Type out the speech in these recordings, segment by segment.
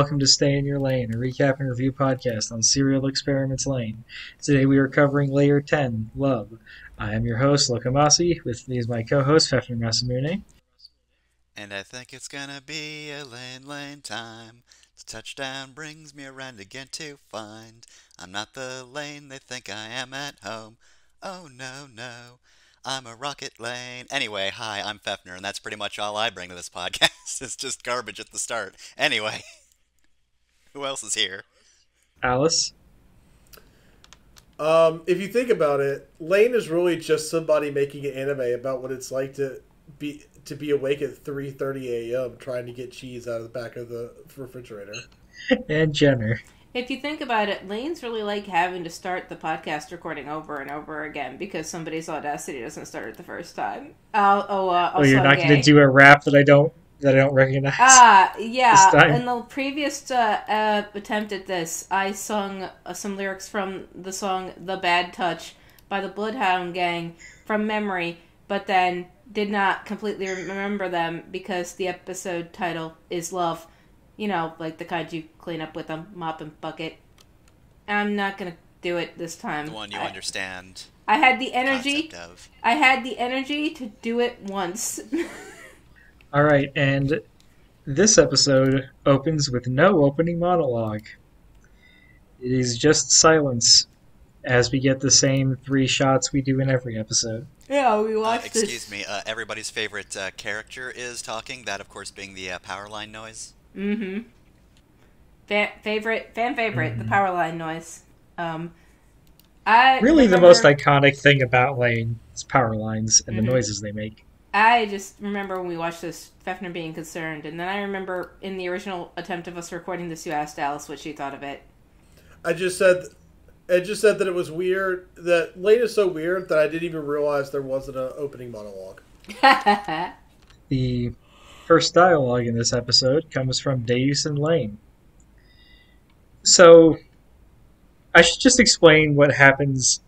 Welcome to Stay in Your Lain, a recap and review podcast on Serial Experiments Lain. Today we are covering Layer 10, Love. I am your host, LoakaMossi. With me is my co-host, Fefnir Masamune. And I think it's gonna be a lane lane time. The touchdown brings me around again to find I'm not the lane they think I am at home. Oh no, no. I'm a rocket lane. Anyway, hi, I'm Fefnir, and that's pretty much all I bring to this podcast. it's just garbage at the start. Anyway, who else is here? Alice. Um, if you think about it, Lain is really just somebody making an anime about what it's like to be to be awake at 3:30 a.m. trying to get cheese out of the back of the refrigerator. And Jenner. If you think about it, Lain's really like having to start the podcast recording over and over again because somebody's audacity doesn't start it the first time. Oh, oh, uh, Oh, you're not going to do a rap that I don't that I don't recognize. Ah, This yeah. In the previous uh, uh, attempt at this, I sung uh, some lyrics from the song "The Bad Touch" by the Bloodhound Gang from memory, but then did not completely remember them because the episode title is "Love." You know, like the kind you clean up with a mop and bucket. I'm not gonna do it this time. The one you I, understand I had the energy. concept of. I had the energy to do it once. All right, and this episode opens with no opening monologue. It is just silence as we get the same three shots we do in every episode. yeah, we Uh, watched this. excuse me, uh, everybody's favorite uh, character is talking, that of course being the uh, power line noise. Mm-hmm. Fan favorite, fan favorite, the power line noise. Um, I Really, the most iconic thing about Lain is power lines and Mhm. the noises they make. I just remember when we watched this, Fefnir being concerned, and then I remember in the original attempt of us recording this, you asked Alice what she thought of it. I just said, I just said that it was weird. That Lain is so weird that I didn't even realize there wasn't an opening monologue. The first dialogue in this episode comes from Deus and Lain. So, I should just explain what happens,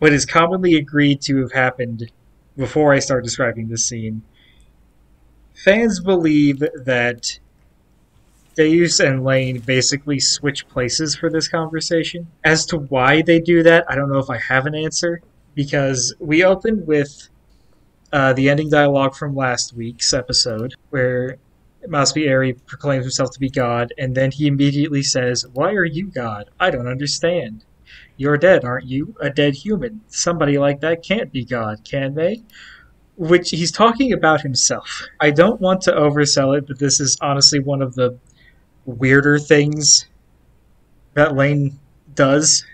what is commonly agreed to have happened before I start describing this scene. Fans believe that Deus and Lain basically switch places for this conversation. As to why they do that, I don't know if I have an answer, because we opened with uh, the ending dialogue from last week's episode, where Masami proclaims himself to be God, and then he immediately says, Why are you God? I don't understand. You're dead, aren't you? A dead human. Somebody like that can't be God, can they? Which he's talking about himself. I don't want to oversell it, but this is honestly one of the weirder things that Lain does,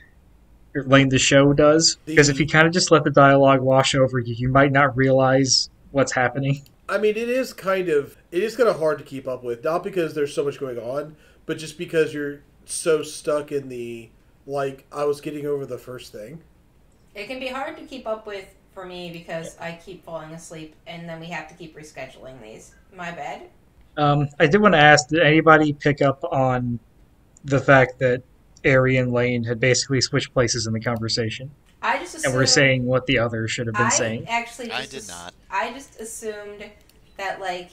or Lain the show does. Because if you kind of just let the dialogue wash over you, you might not realize what's happening. I mean, it is kind of it is kind of hard to keep up with, not because there's so much going on, but just because you're so stuck in the like I was getting over the first thing. It can be hard to keep up with for me because I keep falling asleep, and then we have to keep rescheduling these. My bad. Um, I did want to ask: Did anybody pick up on the fact that Eiri and Lain had basically switched places in the conversation, I just and assumed, were saying what the other should have been I saying? actually I did ass- not. I just assumed that like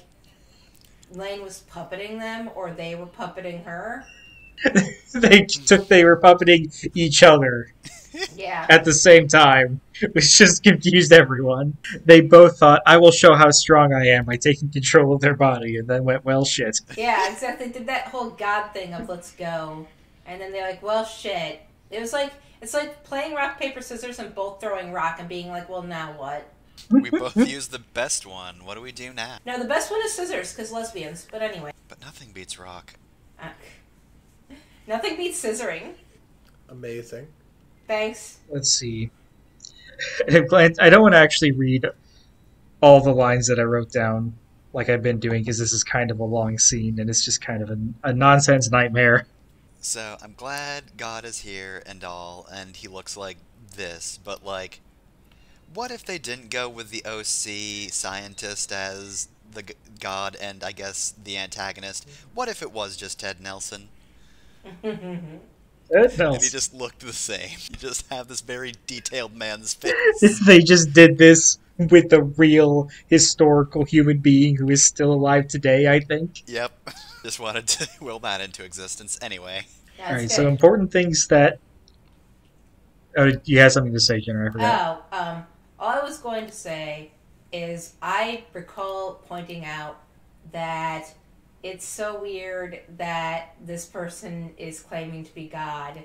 Lain was puppeting them, or they were puppeting her. they took they were puppeting each other Yeah. at the same time, which just confused everyone. They both thought, "I will show how strong I am by taking control of their body," and then went, "Well, shit." Yeah, exactly. Did that whole God thing of let's go, and then they're like, well, shit. It was like it's like playing rock paper scissors and both throwing rock and being like, well, now what? We both used the best one. What do we do now? No, the best one is scissors because lesbians. But anyway, But nothing beats rock. uh, nothing beats scissoring. Amazing. Thanks. Let's see. I don't want to actually read all the lines that I wrote down like I've been doing because this is kind of a long scene and it's just kind of a, a nonsense nightmare. So I'm glad God is here and all, and he looks like this, but like, what if they didn't go with the OC scientist as the g- God and I guess the antagonist? What if it was just Ted Nelson? Ted And he just looked the same. You just have this very detailed man's face. they just did this with the real historical human being who is still alive today, I think. Yep. Just wanted to will that into existence anyway. That's All right, good. so important things that. Oh, you had something to say, Jenner. I forgot. Oh, um, all I was going to say is I recall pointing out that it's so weird that this person is claiming to be God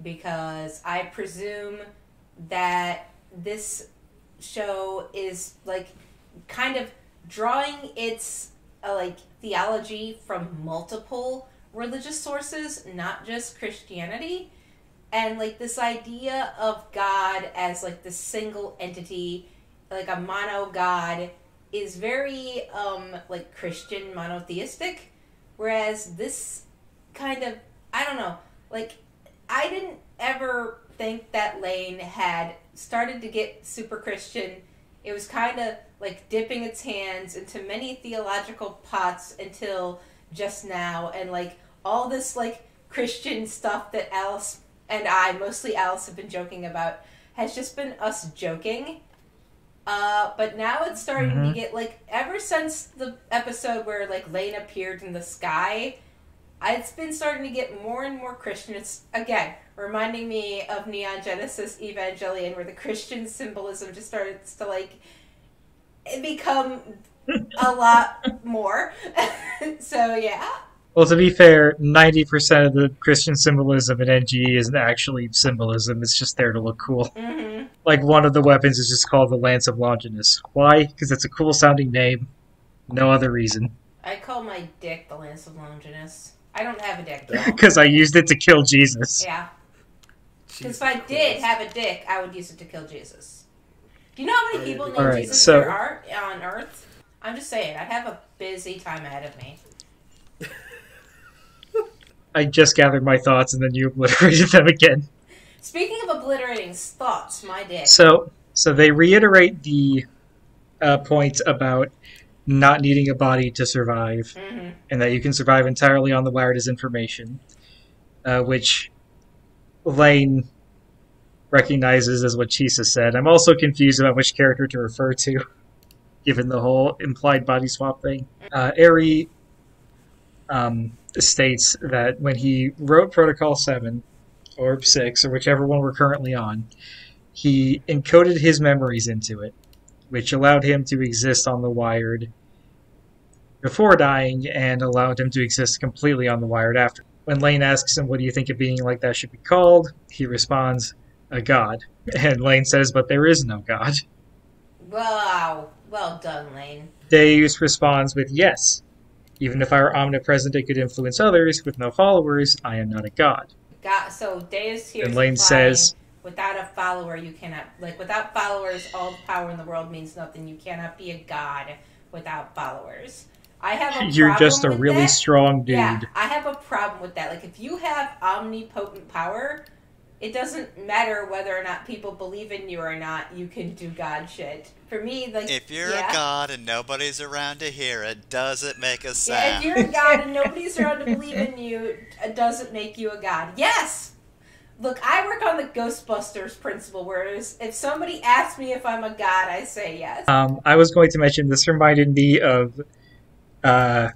because I presume that this show is like kind of drawing its uh, like theology from multiple religious sources, not just Christianity and like this idea of God as like the single entity, like a mono God, is very um like Christian monotheistic, whereas this kind of I don't know, like I didn't ever think that Lain had started to get super Christian. It was kind of like dipping its hands into many theological pots until just now, and like all this like Christian stuff that Alice and I, mostly Alice, have been joking about has just been us joking. Uh, but now it's starting to Mhm. get like ever since the episode where like Lain appeared in the sky, it's been starting to get more and more Christian. It's again reminding me of Neon Genesis Evangelion, where the Christian symbolism just starts to like become a lot more. so yeah, Well, to be fair, 90% of the Christian symbolism in NGE isn't actually symbolism, it's just there to look cool. hmm Like, one of the weapons is just called the Lance of Longinus. Why? Because it's a cool sounding name. No other reason. I call my dick the Lance of Longinus. I don't have a dick. Because I used it to kill Jesus. yeah, because if I did have a dick, I would use it to kill Jesus. Do you know how many people named Alright, Jesus so- there are on Earth? I'm just saying, I'd have a busy time ahead of me. I just gathered my thoughts and then you obliterated them again. Speaking of obliterating thoughts, my dick. So, so they reiterate the uh, point about not needing a body to survive, hmm and that you can survive entirely on the wired as information, uh, which Lain recognizes as what Chisa said. I'm also confused about which character to refer to, given the whole implied body swap thing. Uh, Eiri um, states that when he wrote Protocol 7, or 6, or whichever one we're currently on, he encoded his memories into it, which allowed him to exist on the wired before dying and allowed him to exist completely on the wired after. When Lain asks him, What do you think a being like that should be called? he responds, A god. And Lain says, But there is no god. Wow, well done, Lain. Deus responds with, Yes. Even if I were omnipresent and could influence others with no followers, I am not a god. God, so Deus here. And Lain says, without a follower, you cannot like without followers, all power in the world means nothing. You cannot be a god without followers. I have a You're just a really that. strong dude. Yeah, I have a problem with that. Like, if you have omnipotent power, it doesn't matter whether or not people believe in you or not. You can do God shit. For me, like, If you're yeah. a god and nobody's around to hear it, does it make a Yeah, if you're a god and nobody's around to believe in you, it doesn't make you a god. Yes! Look, I work on the Ghostbusters principle, whereas if somebody asks me if I'm a god, I say yes. Um, I was going to mention this reminded me of uh,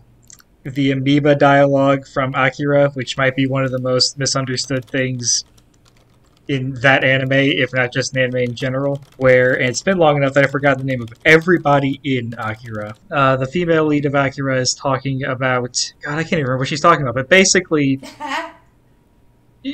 the amoeba dialogue from Akira, which might be one of the most misunderstood things in that anime, if not just in anime in general. Where and it's been long enough that I forgot the name of everybody in Akira. Uh, the female lead of Akira is talking about God, I can't even remember what she's talking about, but basically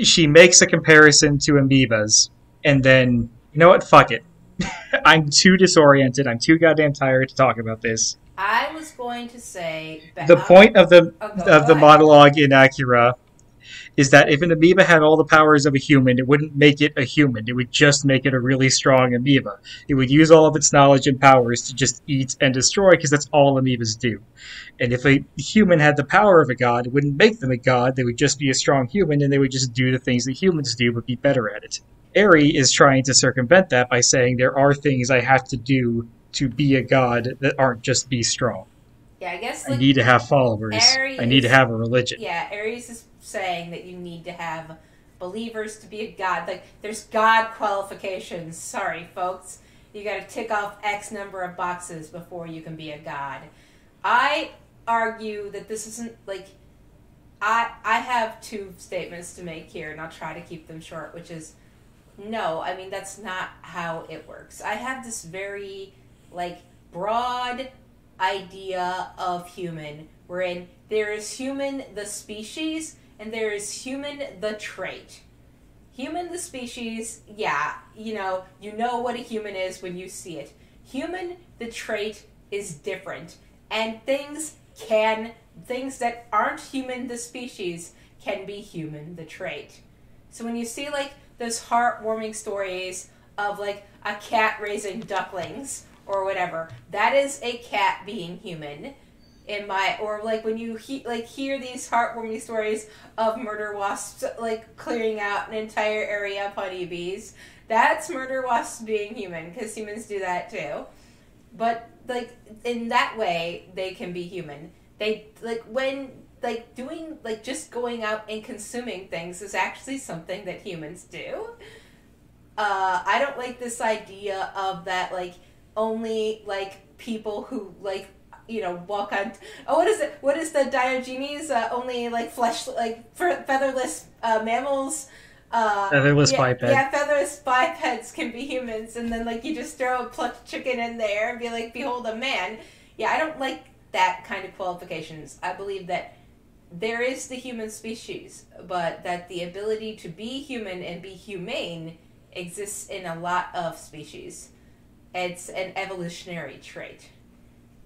she makes a comparison to amoebas, and then you know what? Fuck it. I'm too disoriented. I'm too goddamn tired to talk about this. I was going to say The point of the Oh, of the monologue in Akira is that if an amoeba had all the powers of a human, it wouldn't make it a human. It would just make it a really strong amoeba. It would use all of its knowledge and powers to just eat and destroy because that's all amoebas do. And if a human had the power of a god, it wouldn't make them a god. They would just be a strong human and they would just do the things that humans do but be better at it. Eiri is trying to circumvent that by saying there are things I have to do to be a god that aren't just be strong. Yeah, I guess I need to have followers. Eiri I need to have a religion. yeah, Aries is saying that you need to have believers to be a god. Like, there's god qualifications. Sorry, folks. you got to tick off X number of boxes before you can be a god. I argue that this isn't like I I have two statements to make here, and I'll try to keep them short. Which is, no, I mean that's not how it works. I have this very like broad idea of human, wherein there is human the species and there is human the trait. Human the species, yeah, you know, you know what a human is when you see it. Human the trait is different, and things can things that aren't human the species can be human the trait. So when you see like those heartwarming stories of like a cat raising ducklings or whatever, that is a cat being human. In my or like when you he, like hear these heartwarming stories of murder wasps like clearing out an entire area of honeybees, that's murder wasps being human because humans do that too. But like in that way, they can be human they like when like doing like just going out and consuming things is actually something that humans do. Uh, I don't like this idea of that like only like people who like you know walk on oh what is it what is the Diogenes uh, only like flesh like featherless uh, mammals uh, featherless yeah, biped yeah featherless bipeds can be humans and then like you just throw a plucked chicken in there and be like behold a man yeah I don't like that kind of qualifications. I believe that there is the human species, but that the ability to be human and be humane exists in a lot of species. It's an evolutionary trait.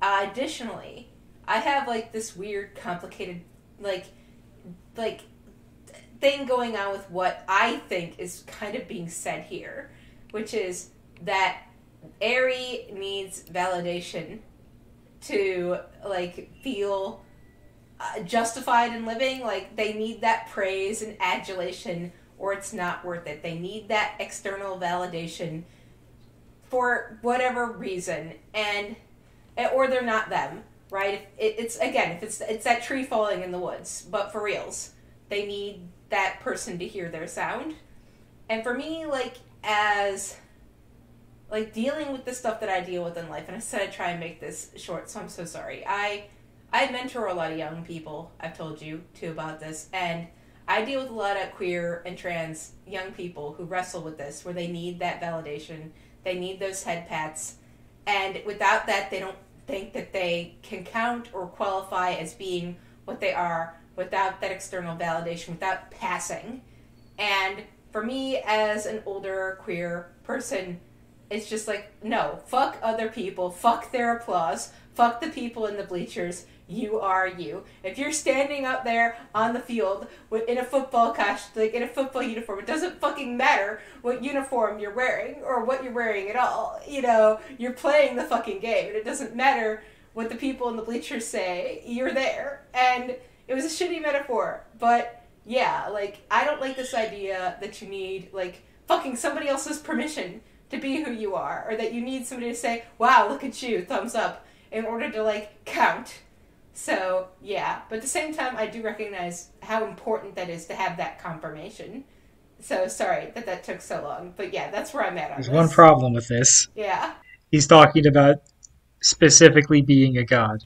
Additionally, I have like this weird, complicated, like, like thing going on with what I think is kind of being said here, which is that Eiri needs validation to like feel uh, justified in living. Like they need that praise and adulation, or it's not worth it. They need that external validation for whatever reason, and Eh, or they're not them, right? It, it's again, if it's it's that tree falling in the woods, but for reals, they need that person to hear their sound. And for me, like as like dealing with the stuff that I deal with in life, and I said I'd try and make this short, so I'm so sorry. I I mentor a lot of young people. I've told you too about this, and I deal with a lot of queer and trans young people who wrestle with this, where they need that validation, they need those head pats, and without that, they don't think that they can count or qualify as being what they are without that external validation, without passing. And for me, as an older queer person, it's just like no fuck other people fuck their applause fuck the people in the bleachers you are you. If you're standing up there on the field with, in a football like in a football uniform it doesn't fucking matter what uniform you're wearing or what you're wearing at all. You know you're playing the fucking game. And it doesn't matter what the people in the bleachers say you're there. And it was a shitty metaphor. But yeah like i don't like this idea that you need like fucking somebody else's permission to be who you are, or that you need somebody to say, "Wow, look at you, thumbs up," in order to like count. So yeah, but at the same time, I do recognize how important that is to have that confirmation. So sorry that that took so long, but yeah, that's where I'm at. There's this. one problem with this. Yeah. He's talking about specifically being a god.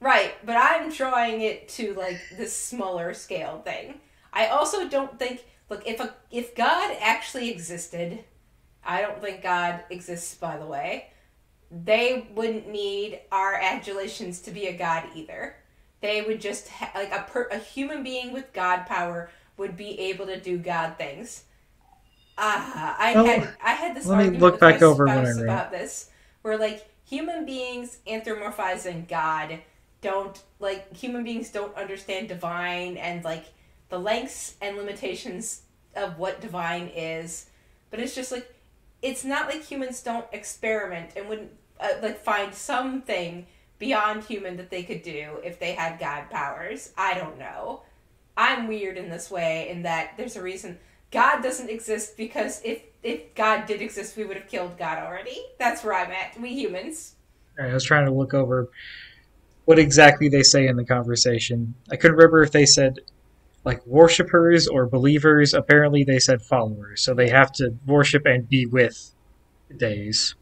Right, but I'm drawing it to like this smaller scale thing. I also don't think look if a if God actually existed, I don't think God exists, by the way. They wouldn't need our adulations to be a God either. They would just ha- like a per- a human being with God power would be able to do God things. Ah, uh, I Well, had I had this let me argument look with back my over what I spouse about this, where like human beings anthropomorphizing God don't like human beings don't understand divine and like the lengths and limitations of what divine is. But it's just like it's not like humans don't experiment and wouldn't uh, like find something beyond human that they could do if they had god powers. I don't know. I'm weird in this way in that there's a reason god doesn't exist because if if god did exist we would have killed god already. That's where i'm at. We humans. All right, I was trying to look over what exactly they say in the conversation. I couldn't remember if they said like worshippers or believers. Apparently, they said followers, so they have to worship and be with days.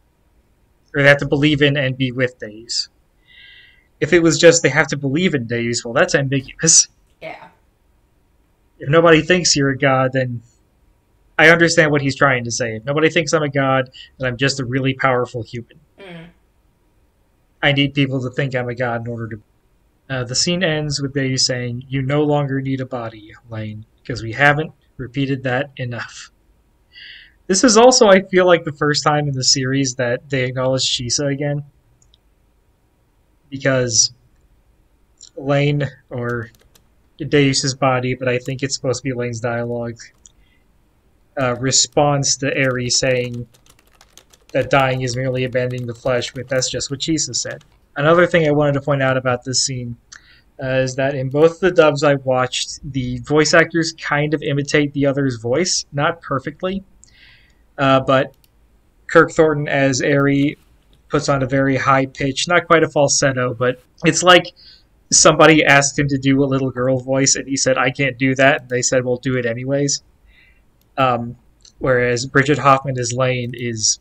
or they have to believe in and be with days. If it was just they have to believe in days, well, that's ambiguous. Yeah. If nobody thinks you're a god, then I understand what he's trying to say. If nobody thinks I'm a god, then I'm just a really powerful human. Mm. I need people to think I'm a god in order to. Uh, the scene ends with Deus saying, "You no longer need a body, Lain, because we haven't repeated that enough." This is also, I feel like, the first time in the series that they acknowledge Chisa again, because Lain or Deus's body, but I think it's supposed to be Lain's dialogue, uh, responds to Eiri saying that dying is merely abandoning the flesh, but that's just what Jesus said. Another thing I wanted to point out about this scene uh, is that in both the dubs I watched, the voice actors kind of imitate the other's voice, not perfectly, uh, but Kirk Thornton as Eiri puts on a very high pitch, not quite a falsetto, but it's like somebody asked him to do a little girl voice, and he said, "I can't do that," and they said, "We'll do it anyways." Um, whereas Bridget Hoffman as Lain is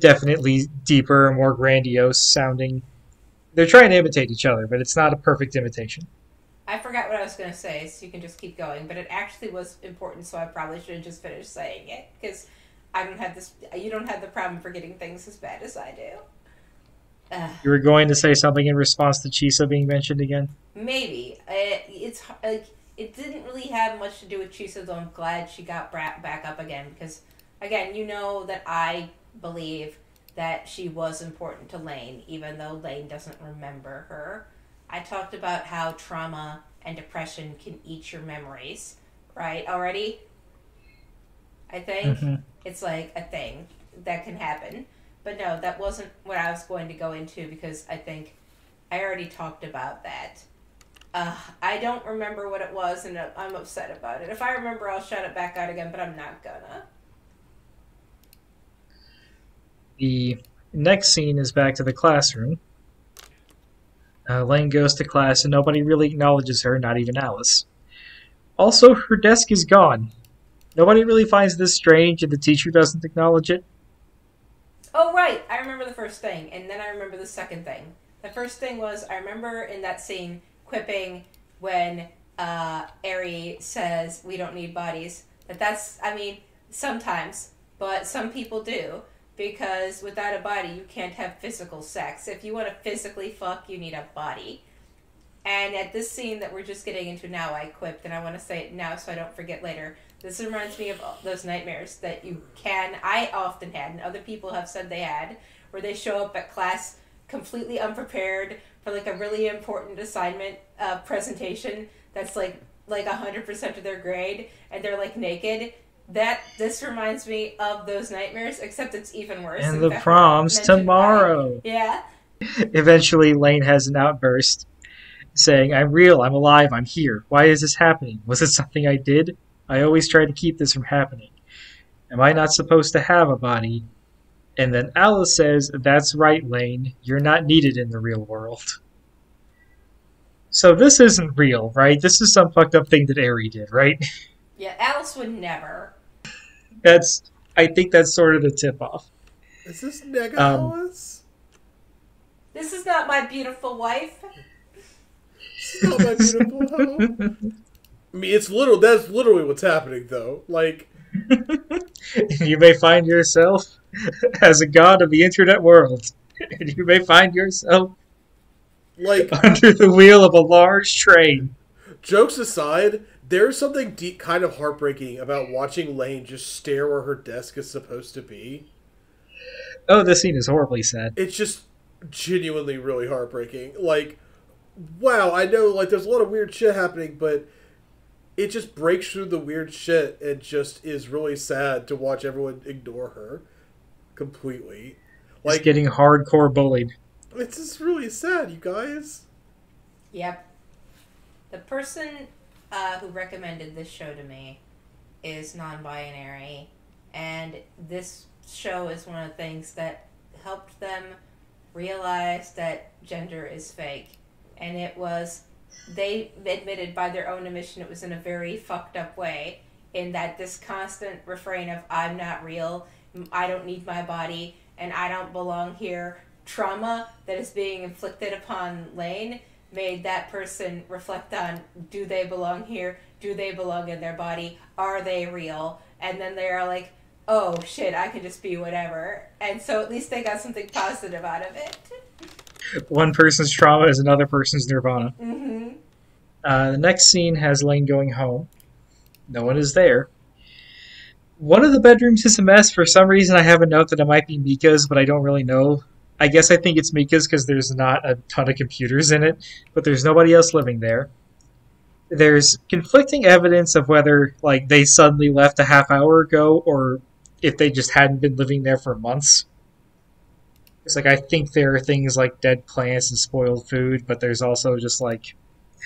definitely deeper and more grandiose sounding. They're trying to imitate each other, but it's not a perfect imitation. I forgot what I was going to say, so you can just keep going. But it actually was important, so I probably should have just finished saying it because I don't have this. You don't have the problem forgetting things as bad as I do. Uh, You were going to say something in response to Chisa being mentioned again? maybe it, it's like it didn't really have much to do with Chisa, though. I'm glad she got back up again because, again, you know that I believe that she was important to Lain, even though Lain doesn't remember her. I talked about how trauma and depression can eat your memories, right? Already, I think Mhm. it's like a thing that can happen. But no, that wasn't what I was going to go into because I think I already talked about that. Uh, I don't remember what it was, and I'm upset about it. If I remember, I'll shout it back out again, but I'm not gonna. The next scene is back to the classroom. Uh, Lain goes to class and nobody really acknowledges her, not even Alice. Also, her desk is gone. Nobody really finds this strange and the teacher doesn't acknowledge it. Oh, right. I remember the first thing, and then I remember the second thing. The first thing was I remember in that scene quipping when uh, Eiri says, We don't need bodies. That that's, I mean, sometimes, but some people do. Because without a body, you can't have physical sex. If you want to physically fuck, you need a body. And at this scene that we're just getting into now, I quipped, and I want to say it now so I don't forget later. This reminds me of those nightmares that you can, I often had, and other people have said they had, where they show up at class completely unprepared for like a really important assignment uh, presentation that's like like 100% of their grade, and they're like naked. That this reminds me of those nightmares, except it's even worse. And In the fact, prom's tomorrow. Yeah. Eventually, Lain has an outburst saying, I'm real, I'm alive, I'm here. Why is this happening? Was it something I did? I always try to keep this from happening. Am I not supposed to have a body? And then Alice says, That's right, Lain. You're not needed in the real world. So this isn't real, right? This is some fucked up thing that Eiri did, right? Yeah, Alice would never. That's I think that's sort of the tip off. Is this Nega Um, Alice? This is not my beautiful wife. This is not my beautiful home. I mean, it's literal. That's literally what's happening, though. Like, you may find yourself as a god of the internet world. And you may find yourself like under the wheel of a large train. jokes aside, there's something deep, kind of heartbreaking about watching Lain just stare where her desk is supposed to be. Oh, this scene is horribly sad. It's just genuinely really heartbreaking. Like, wow, I know like there's a lot of weird shit happening, but it just breaks through the weird shit and just is really sad to watch everyone ignore her completely. Like Like, getting hardcore bullied. it's just really sad, you guys. Yep. The person uh, who recommended this show to me is non binary, and this show is one of the things that helped them realize that gender is fake. And it was, they admitted by their own admission, it was in a very fucked up way, in that this constant refrain of, I'm not real, I don't need my body, and I don't belong here trauma that is being inflicted upon Lain made that person reflect on do they belong here? Do they belong in their body? Are they real? And then they're like, oh shit, I could just be whatever. And so at least they got something positive out of it. One person's trauma is another person's nirvana. hmm Uh, the next scene has Lain going home. No one is there. One of the bedrooms is a mess. For some reason, I have a note that it might be Mika's, but I don't really know. I guess I think it's Mika's because there's not a ton of computers in it, but there's nobody else living there. There's conflicting evidence of whether like they suddenly left a half hour ago or if they just hadn't been living there for months. It's like I think there are things like dead plants and spoiled food, but there's also just like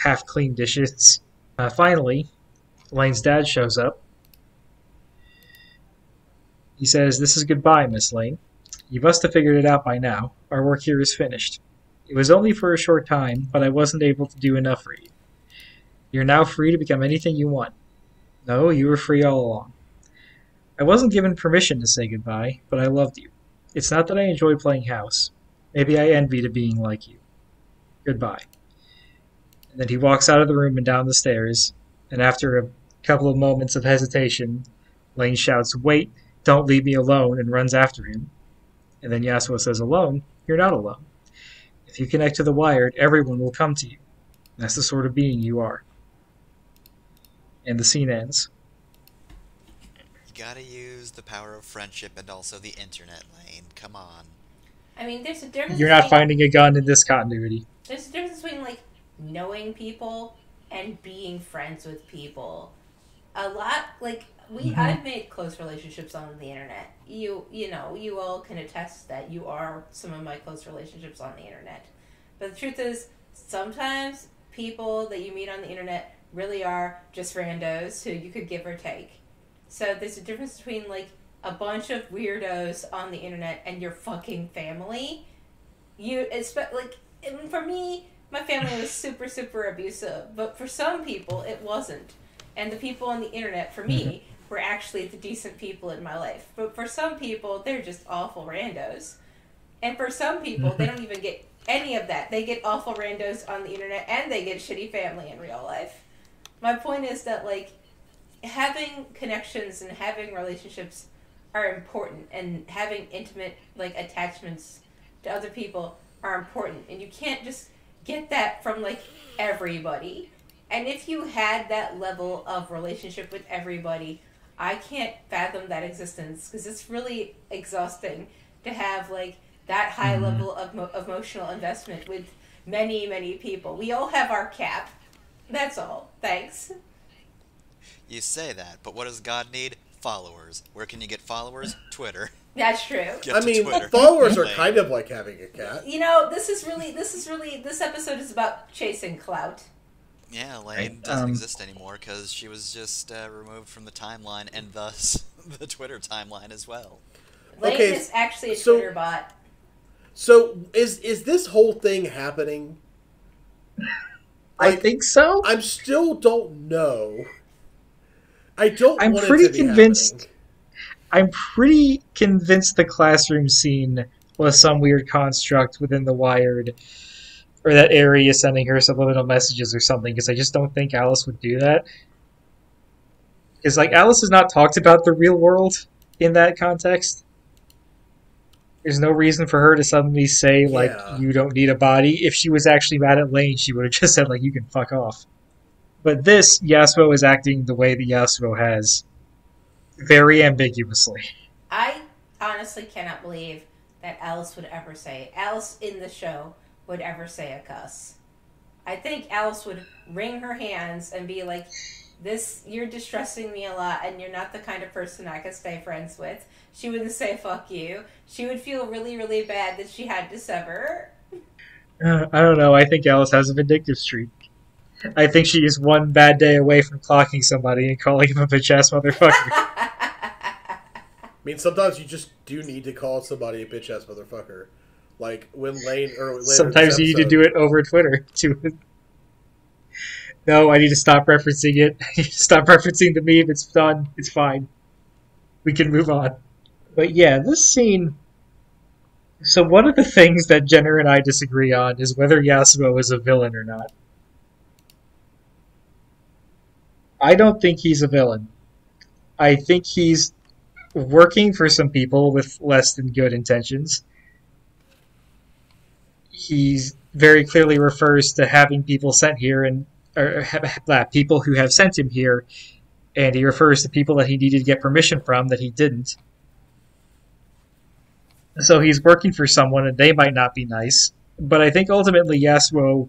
half clean dishes. Uh, finally, Lain's dad shows up. He says, This is goodbye, Miss Lain. You must have figured it out by now. Our work here is finished. It was only for a short time, but I wasn't able to do enough for you. You're now free to become anything you want. No, you were free all along. I wasn't given permission to say goodbye, but I loved you. It's not that I enjoy playing house. Maybe I envy to being like you. Goodbye. And then he walks out of the room and down the stairs, and after a couple of moments of hesitation, Lain shouts, Wait, don't leave me alone, and runs after him. And then Yasuo says, Alone? You're not alone. If you connect to the wired, everyone will come to you. That's the sort of being you are. And the scene ends. You gotta use the power of friendship and also the internet lane. Come on. I mean, there's a difference. You're not between- finding a gun in this continuity. There's a difference between like knowing people and being friends with people. A lot like we Mhm. I've made close relationships on the internet. You you know, you all can attest that you are some of my close relationships on the internet. But the truth is sometimes people that you meet on the internet really are just randos who you could give or take. So there's a difference between like a bunch of weirdos on the internet and your fucking family. You expect like for me, my family was super, super abusive, but for some people, it wasn't. And the people on the internet, for me, were actually the decent people in my life. But for some people, they're just awful randos. And for some people, they don't even get any of that. They get awful randos on the internet and they get shitty family in real life. My point is that, like, having connections and having relationships are important, and having intimate, like, attachments to other people are important and you can't just get that from like everybody and if you had that level of relationship with everybody i can't fathom that existence because it's really exhausting to have like that high Mhm. level of mo- emotional investment with many many people we all have our cap that's all thanks You say that, but what does God need? Followers. Where can you get followers? Twitter. that's true Get I mean, Twitter. followers are kind of like having a cat. you know this is really this is really this episode is about chasing clout Yeah, Lain Right, doesn't um, exist anymore because she was just uh, removed from the timeline and thus the Twitter timeline as well. lane Okay, is actually a so- twitter bot So is is this whole thing happening? I Like, think so. I'm still don't know. I don't. I'm want it pretty to be convinced- happening. I'm pretty convinced the classroom scene was some weird construct within the Wired, or that area sending her subliminal messages or something. Because I just don't think Alice would do that. Because like Alice has not talked about the real world in that context. There's no reason for her to suddenly say like Yeah. you don't need a body. If she was actually mad at Lain, she would have just said like you can fuck off. But this Yasuo is acting the way that Yasuo has, very ambiguously. I honestly cannot believe that Alice would ever say Alice in the show would ever say a cuss. I think Alice would wring her hands and be like, "This you're distressing me a lot, and you're not the kind of person I could stay friends with." She wouldn't say "fuck you." She would feel really, really bad that she had to sever. Uh, I don't know. I think Alice has a vindictive streak. I think she is one bad day away from clocking somebody and calling him a bitch ass motherfucker. I mean, sometimes you just do need to call somebody a bitch ass motherfucker. Like when Lain or Sometimes you need to do it over Twitter too. No, I need to stop referencing it. I need to stop referencing the meme. It's done. It's fine. We can move on. But yeah, this scene So one of the things that Jenner and I disagree on is whether Yasuo is a villain or not. I don't think he's a villain. I think he's working for some people with less than good intentions. He very clearly refers to having people sent here and or ha- people who have sent him here, and he refers to people that he needed to get permission from that he didn't. So he's working for someone, and they might not be nice. But I think ultimately Yasuo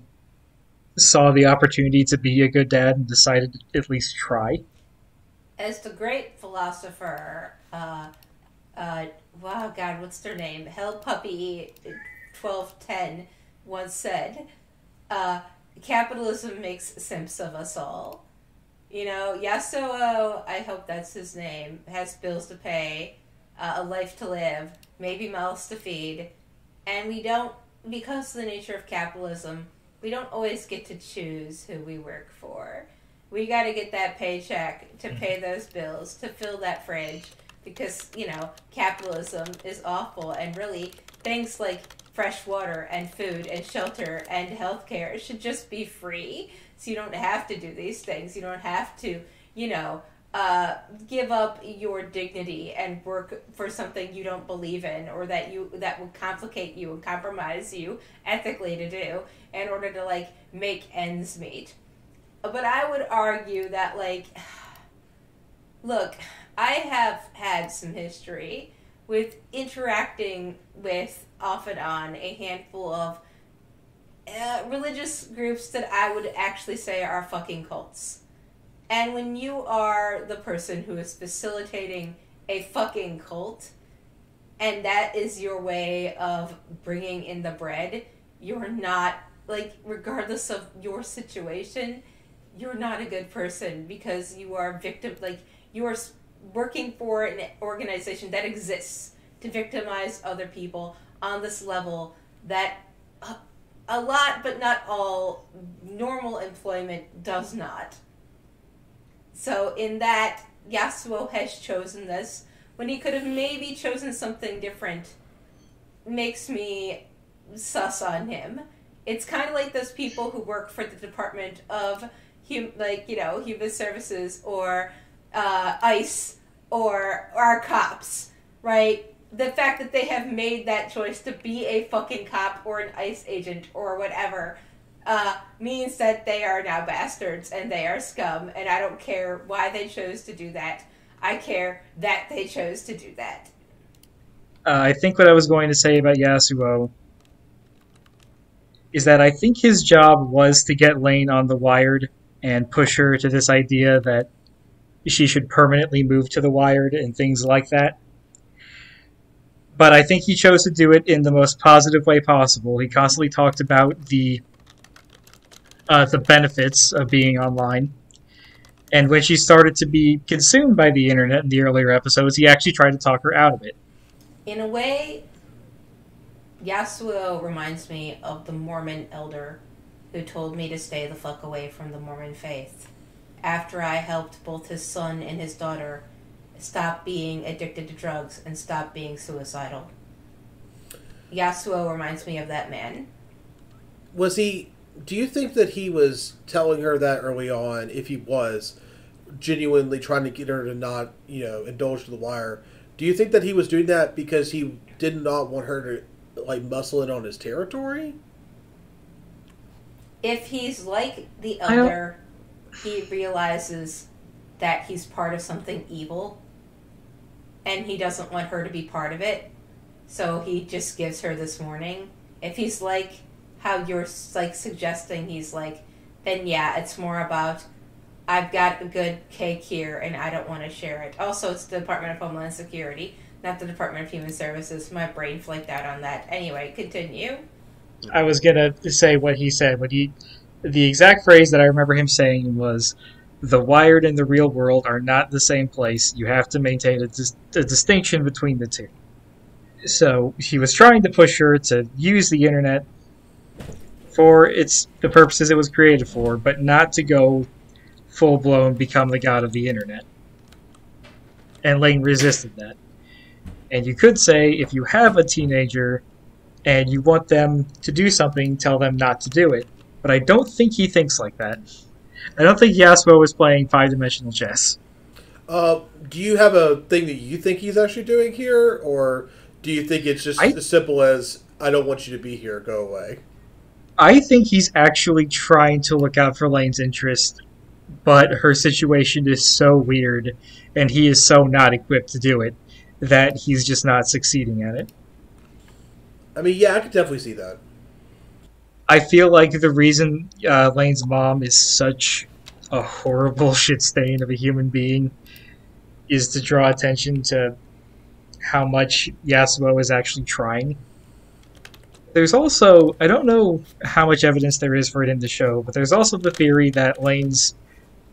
saw the opportunity to be a good dad and decided to at least try. As the great philosopher, uh, uh, wow, God, what's their name? Hell Puppy 1210 once said, uh, capitalism makes simps of us all. You know, Yasuo, I hope that's his name, has bills to pay, uh, a life to live, maybe mouths to feed, and we don't, because of the nature of capitalism, we don't always get to choose who we work for. We got to get that paycheck to pay those bills, to fill that fridge, because, you know, capitalism is awful, and really, things like fresh water and food and shelter and healthcare should just be free. So you don't have to do these things. You don't have to, you know, uh, give up your dignity and work for something you don't believe in or that you that will complicate you and compromise you ethically to do in order to like make ends meet. But I would argue that like look, I have had some history with interacting with off and on a handful of uh, religious groups that I would actually say are fucking cults. And when you are the person who is facilitating a fucking cult, and that is your way of bringing in the bread, you're not, like, regardless of your situation, you're not a good person because you are victim, like, you are working for an organization that exists to victimize other people on this level that a lot, but not all, normal employment does not. So, in that, Yasuo has chosen this when he could have maybe chosen something different. Makes me sus on him. It's kind of like those people who work for the Department of, hum- like you know, Human Services or uh, ICE or our cops, right? The fact that they have made that choice to be a fucking cop or an ICE agent or whatever uh, means that they are now bastards and they are scum, and I don't care why they chose to do that. I care that they chose to do that. Uh, I think what I was going to say about Yasuo is that I think his job was to get Lain on the Wired and push her to this idea that she should permanently move to the Wired and things like that but I think he chose to do it in the most positive way possible. He constantly talked about the uh, the benefits of being online. And when she started to be consumed by the internet in the earlier episodes, he actually tried to talk her out of it. In a way, Yasuo reminds me of the Mormon elder who told me to stay the fuck away from the Mormon faith after I helped both his son and his daughter stop being addicted to drugs and stop being suicidal. Yasuo reminds me of that man. Was he? Do you think that he was telling her that early on? If he was genuinely trying to get her to not, you know, indulge the wire, do you think that he was doing that because he did not want her to like muscle in on his territory? If he's like the elder, he realizes that he's part of something evil and he doesn't want her to be part of it. So he just gives her this warning. If he's like how you're like suggesting he's like, then yeah, it's more about I've got a good cake here and I don't want to share it. Also, it's the Department of Homeland Security, not the Department of Human Services. My brain flaked out on that. Anyway, continue. I was gonna say what he said. What he, the exact phrase that I remember him saying was, the wired and the real world are not the same place. You have to maintain a, dis- a, distinction between the two. So he was trying to push her to use the internet for its the purposes it was created for, but not to go full blown become the god of the internet. And Lain resisted that. And you could say if you have a teenager and you want them to do something, tell them not to do it. But I don't think he thinks like that. I don't think Yasuo is playing five dimensional chess. Uh, do you have a thing that you think he's actually doing here, or do you think it's just I- as simple as "I don't want you to be here, go away"? I think he's actually trying to look out for Lain's interest, but her situation is so weird, and he is so not equipped to do it, that he's just not succeeding at it. I mean, yeah, I could definitely see that. I feel like the reason uh, Lain's mom is such a horrible shit stain of a human being is to draw attention to how much Yasuo is actually trying. There's also, I don't know how much evidence there is for it in the show, but there's also the theory that Lain's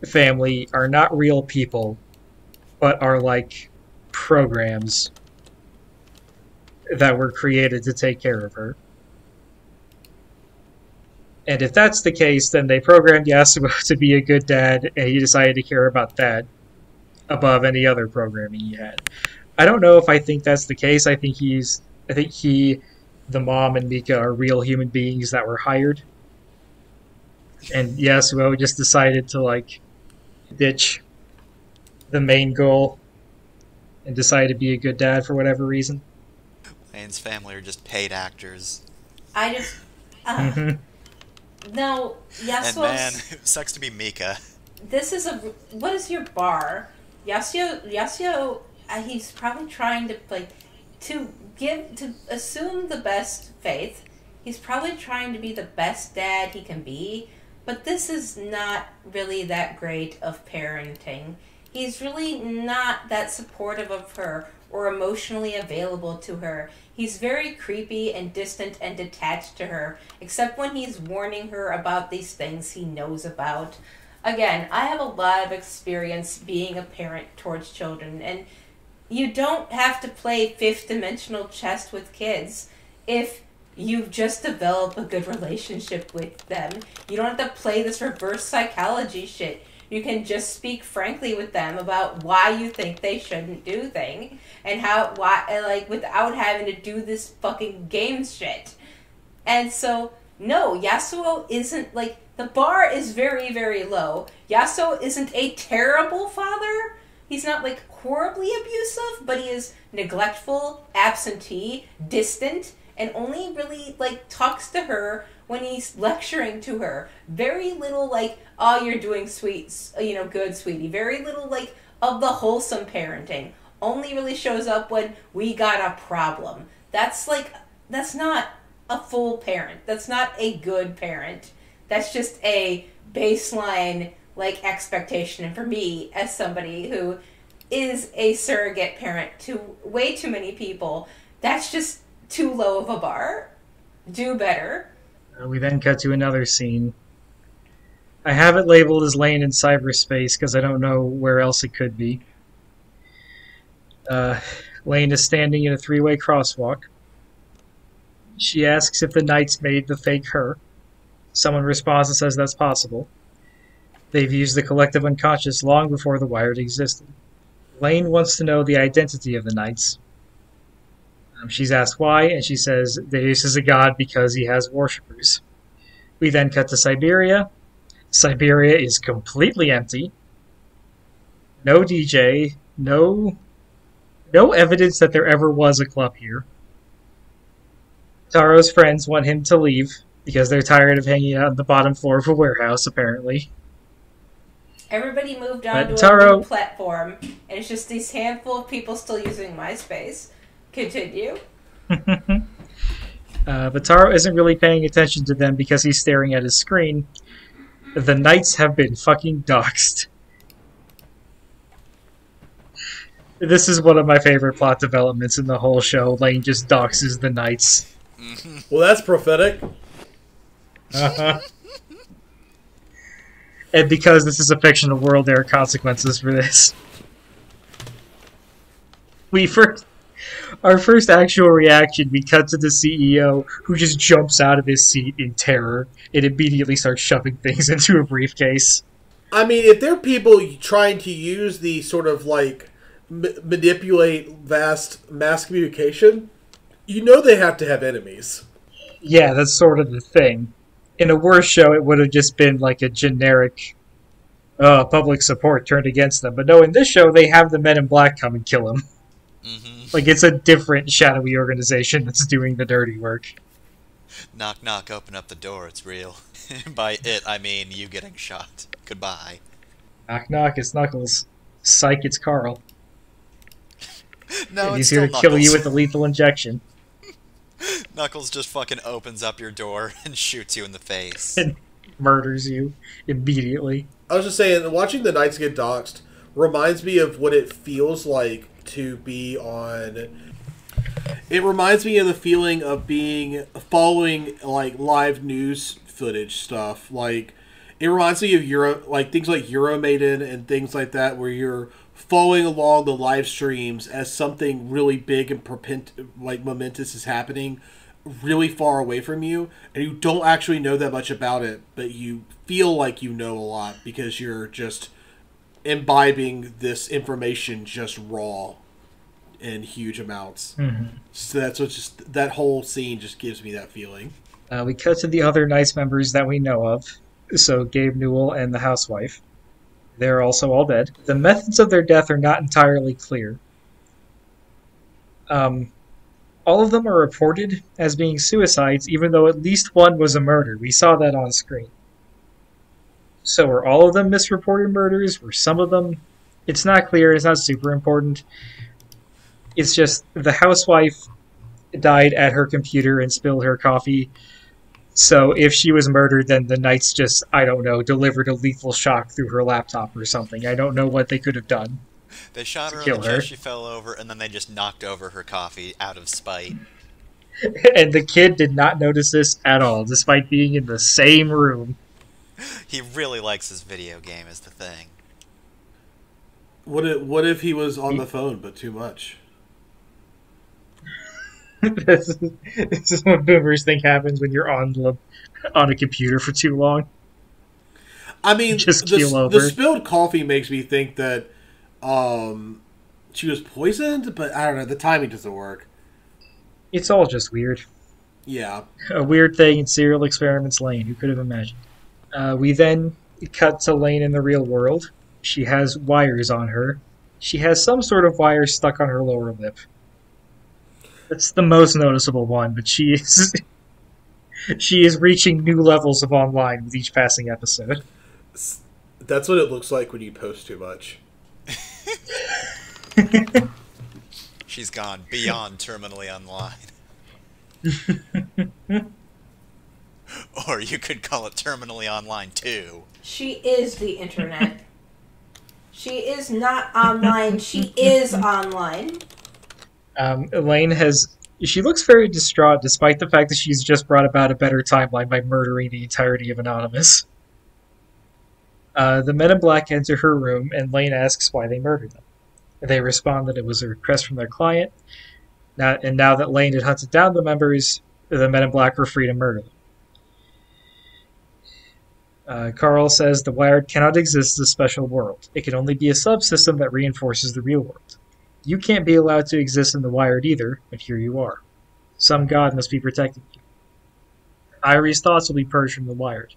family are not real people, but are like programs that were created to take care of her. And if that's the case, then they programmed Yasuo to be a good dad, and he decided to care about that above any other programming he had. I don't know if I think that's the case. I think he's, I think he, the mom, and Mika are real human beings that were hired, and Yasuo just decided to like ditch the main goal and decide to be a good dad for whatever reason. Lain's family are just paid actors. I just. Uh, Mhm. no, And man, it sucks to be Mika. This is a. What is your bar? Yasuo. Yasuo. Uh, he's probably trying to like to give to assume the best faith. He's probably trying to be the best dad he can be, but this is not really that great of parenting. He's really not that supportive of her or emotionally available to her. He's very creepy and distant and detached to her, except when he's warning her about these things he knows about. Again, I have a lot of experience being a parent towards children, and you don't have to play fifth dimensional chess with kids if you've just developed a good relationship with them. You don't have to play this reverse psychology shit. You can just speak frankly with them about why you think they shouldn't do thing and how why like without having to do this fucking game shit. And so no, Yasuo isn't like the bar is very very low. Yasuo isn't a terrible father. He's not like horribly abusive, but he is neglectful, absentee, distant, and only really like talks to her when he's lecturing to her. Very little like, "Oh, you're doing sweet, you know, good, sweetie." Very little like of the wholesome parenting. Only really shows up when we got a problem. That's like that's not a full parent. That's not a good parent. That's just a baseline like expectation and for me as somebody who is a surrogate parent to way too many people, that's just too low of a bar. Do better. Uh, we then cut to another scene. I have it labeled as Lain in cyberspace because I don't know where else it could be. Uh, Lain is standing in a three way crosswalk. She asks if the Knights made the fake her. Someone responds and says that's possible. They've used the collective unconscious long before the Wired existed. Lain wants to know the identity of the Knights. Um, she's asked why, and she says Deus is a god because he has worshippers. We then cut to Cyberia. Cyberia is completely empty. No DJ, no no evidence that there ever was a club here. Taro's friends want him to leave because they're tired of hanging out on the bottom floor of a warehouse, apparently. Everybody moved on But to a new platform, and it's just these handful of people still using MySpace. Continue. Uh, but Taro isn't really paying attention to them because he's staring at his screen. The knights have been fucking doxxed. This is one of my favorite plot developments in the whole show. Lain just doxes the knights. Well, that's prophetic. Uh-huh. and because this is a fictional world, there are consequences for this. We first, our first actual reaction, we cut to the CEO who just jumps out of his seat in terror and immediately starts shoving things into a briefcase. I mean, if there are people trying to use the sort of like m- manipulate vast mass communication, You know they have to have enemies. Yeah, that's sort of the thing. In a worse show, it would have just been like a generic uh, public support turned against them. But no, in this show, they have the Men in Black come and kill him. hmm Like it's a different shadowy organization that's doing the dirty work. Knock, knock, open up the door, it's real. By it, I mean you getting shot. Goodbye. Knock knock, it's Knuckles. Psych, it's Carl. No, He's it's here still to kill you with a lethal injection. Knuckles just fucking opens up your door and shoots you in the face. And murders you immediately. I was just saying, watching the Knights get doxxed reminds me of what it feels like to be on. It reminds me of the feeling of being following like live news footage stuff. Like it reminds me of Euro, like things like Euromaidan and things like that, where you're following along the live streams as something really big and propent- like momentous is happening really far away from you and you don't actually know that much about it but you feel like you know a lot because you're just imbibing this information just raw in huge amounts so that's what just that whole scene just gives me that feeling Uh, we cut to the other Knights members that we know of. So Gabe Newell and the housewife. They're also all dead. The methods of their death are not entirely clear. Um, all of them are reported as being suicides, even though at least one was a murder. We saw that on screen. So were all of them misreported murders? Were some of them? It's not clear. It's not super important. It's just the housewife died at her computer and spilled her coffee. So if she was murdered, then the Knights just, I don't know, delivered a lethal shock through her laptop or something. I don't know what they could have done. They shot her in the chest, she fell over, and then they just knocked over her coffee out of spite. and the kid did not notice this at all, despite being in the same room. He really likes his video game, is the thing. what if, what if he was on the phone but too much this, is, this is what boomers think happens when you're on the, on a computer for too long. I mean, Just the, keel the spilled coffee makes me think that um, she was poisoned, but I don't know. The timing doesn't work. It's all just weird. Yeah, a weird thing in Serial Experiments Lain. Who could have imagined? Uh, we then cut to Lain in the real world. She has wires on her. She has some sort of wire stuck on her lower lip. That's the most noticeable one, but she is she is reaching new levels of online with each passing episode. that's what it looks like when you post too much. She's gone beyond terminally online. or you could call it terminally online too. She is the internet. she is not online. She is online. Um, Elaine has. She looks very distraught, despite the fact that she's just brought about a better timeline by murdering the entirety of Anonymous. Uh, the men in black enter her room, and Lain asks why they murdered them. They respond that it was a request from their client, now, and now that Lain had hunted down the members, the men in black were free to murder them. Uh, Carl says the Wired cannot exist as a special world. It can only be a subsystem that reinforces the real world. You can't be allowed to exist in the Wired either, but here you are. Some god must be protecting you. Eiri's thoughts will be purged from the Wired.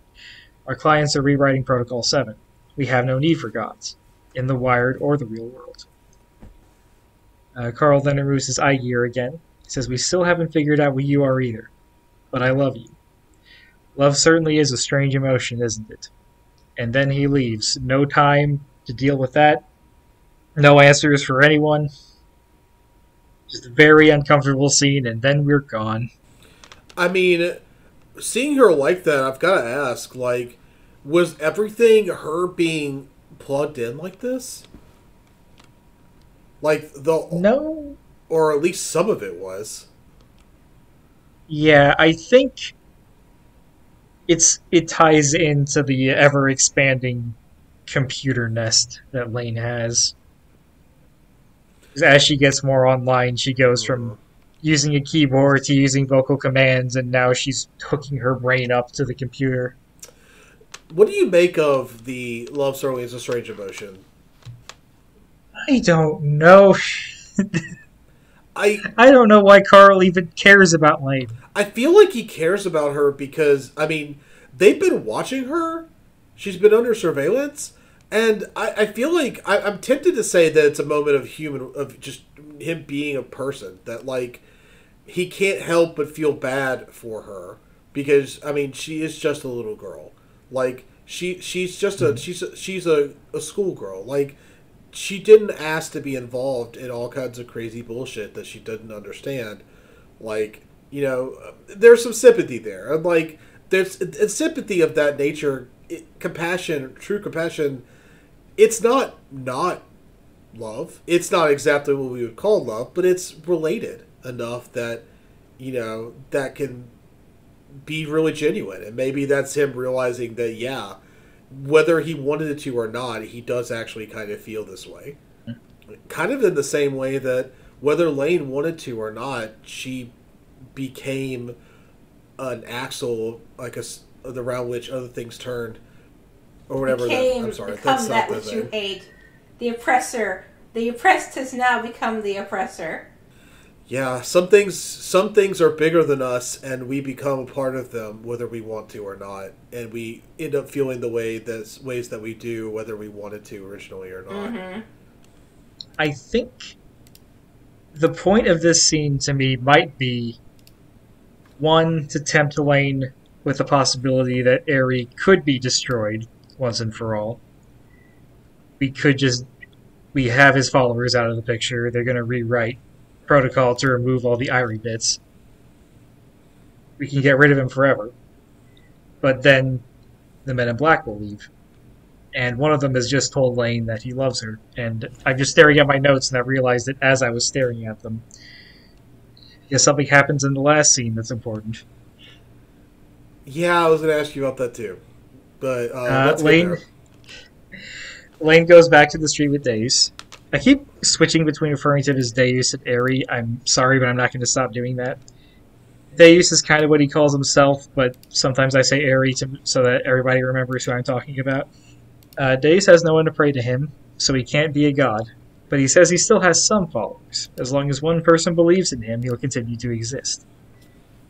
Our clients are rewriting Protocol 7. We have no need for gods, in the Wired or the real world. Uh, Carl then removes his eye gear again. He says, We still haven't figured out what you are either, but I love you. Love certainly is a strange emotion, isn't it? And then he leaves. No time to deal with that. No answers for anyone. Just a very uncomfortable scene, and then we're gone. I mean, seeing her like that, I've got to ask, like, was everything her being plugged in like this? Like the, No. or at least some of it was. Yeah, I think it's it ties into the ever expanding computer nest that Lain has. As she gets more online, she goes from using a keyboard to using vocal commands, and now she's hooking her brain up to the computer. What do you make of the love story is a strange emotion? I don't know. I I don't know why Carl even cares about Lain. I feel like he cares about her because I mean they've been watching her. She's been under surveillance, and I, I feel like I, I'm tempted to say that it's a moment of human of just him being a person that like he can't help but feel bad for her because I mean she is just a little girl. Like she she's just a mm-hmm. she's a, she's a, a schoolgirl. Like she didn't ask to be involved in all kinds of crazy bullshit that she didn't understand. Like you know, there's some sympathy there. And like there's a sympathy of that nature, it, compassion, true compassion. It's not not love. It's not exactly what we would call love, but it's related enough that you know that can be really genuine and maybe that's him realizing that yeah whether he wanted it to or not he does actually kind of feel this way kind of in the same way that whether Lain wanted to or not she became an axle like a s- around which other things turned or whatever Became, that, i'm sorry become that's that the which you. The oppressor. The oppressed has now become the oppressor. Yeah, some things some things are bigger than us, and we become a part of them whether we want to or not, and we end up feeling the way that's ways that we do whether we wanted to originally or not. hmm I think the point of this scene to me might be one to tempt Elaine with the possibility that Eiri could be destroyed once and for all. We could just we have his followers out of the picture. They're going to rewrite protocol to remove all the Eiri bits. We can get rid of him forever. But then the Men in Black will leave and one of them has just told Lain that he loves her. And I'm just staring at my notes, and I realized that as I was staring at them. Because something happens in the last scene that's important. Yeah, I was going to ask you about that too, but uh, Uh, Lain. Lain goes back to the street with Deus. I keep switching between referring to him as Deus and Eiri. I'm sorry, but I'm not going to stop doing that. Deus is kind of what he calls himself, but sometimes I say Eiri to, so that everybody remembers who I'm talking about. Uh, Deus has no one to pray to him, so he can't be a god. But he says he still has some followers. As long as one person believes in him, he'll continue to exist.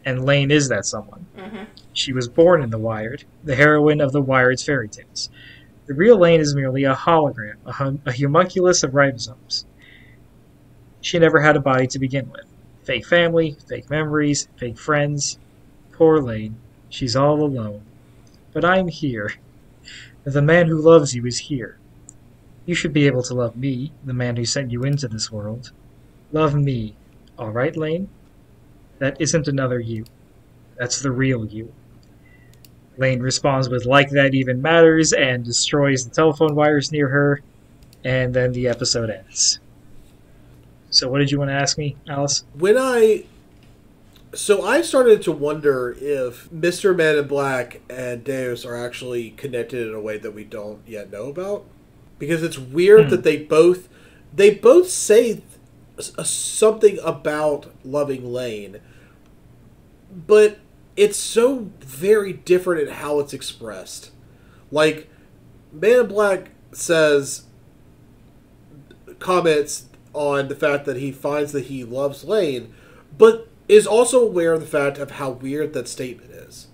And Lain is that someone. hmm She was born in The Wired, the heroine of The Wired's fairy tales. The real Lain is merely a hologram, a, hum- a of ribosomes. She never had a body to begin with. Fake family, fake memories, fake friends. Poor Lain. She's all alone. But I'm here. The man who loves you is here. You should be able to love me, the man who sent you into this world. Love me. All right, Lain? That isn't another you. That's the real you. Lain responds with like that even matters and destroys the telephone wires near her, and then the episode ends. So what did you want to ask me, Alice? when I so I started to wonder if Mr. Man in Black and Deus are actually connected in a way that we don't yet know about because it's weird Hmm. that they both they both say something about loving Lain but it's so very different in how it's expressed like Man in Black says comments on the fact that he finds that he loves Lain, but is also aware of the fact of how weird that statement is.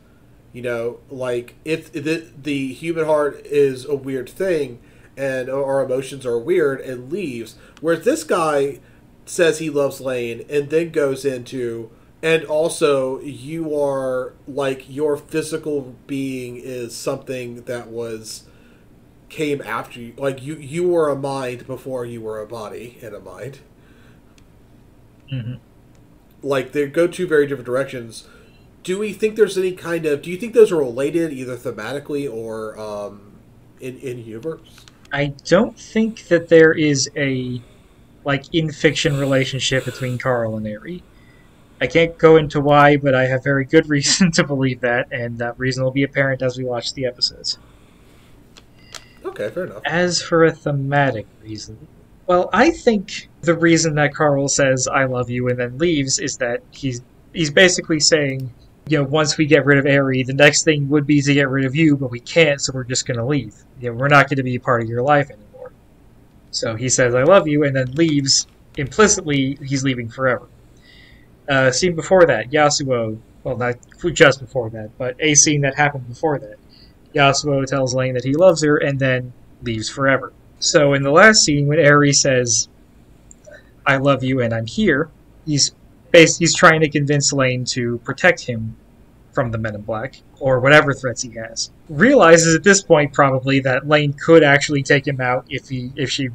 You know, like if the, the human heart is a weird thing and our emotions are weird and leaves, whereas this guy says he loves Lain and then goes into and also you are like your physical being is something that was came after you like you you were a mind before you were a body and a mind Mhm. like they go two very different directions do we think there's any kind of do you think those are related either thematically or um in in universe I don't think that there is a like in fiction relationship between Carl and Eiri. I can't go into why, but I have very good reason to believe that, and that reason will be apparent as we watch the episodes. okay fair enough As for a thematic reason, well, I think the reason that Carl says "I love you" and then leaves is that he's he's basically saying, you know, once we get rid of Eiri, the next thing would be to get rid of you, but we can't, so we're just going to leave. You know, we're not going to be a part of your life anymore. So he says "I love you" and then leaves implicitly he's leaving forever. Uh, scene before that, Yasuo. Well, not just before that, but a scene that happened before that. Yasuo tells Lain that he loves her and then leaves forever. So in the last scene, when Eiri says, "I love you and I'm here," he's bas- he's trying to convince Lain to protect him from the Men in Black or whatever threats he has. Realizes at this point probably that Lain could actually take him out if he if she